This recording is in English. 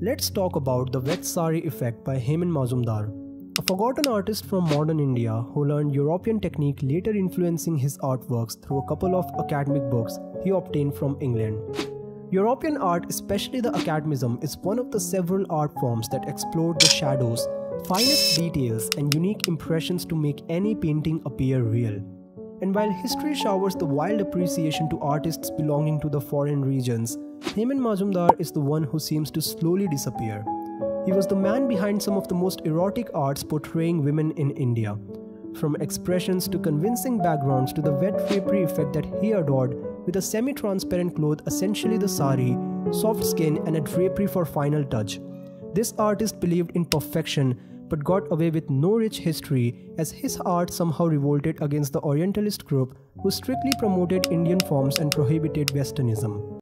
Let's talk about the wet sari effect by Hemen Mazumdar, a forgotten artist from modern India who learned European technique later influencing his artworks through a couple of academic books he obtained from England. European art, especially the academism, is one of the several art forms that explored the shadows, finest details, and unique impressions to make any painting appear real. And while history showers the wild appreciation to artists belonging to the foreign regions, Hemen Majumdar is the one who seems to slowly disappear. He was the man behind some of the most erotic arts portraying women in India. From expressions to convincing backgrounds to the wet drapery effect that he adored with a semi-transparent cloth essentially the sari, soft skin and a drapery for final touch. This artist believed in perfection but got away with no rich history as his art somehow revolted against the Orientalist group who strictly promoted Indian forms and prohibited Westernism.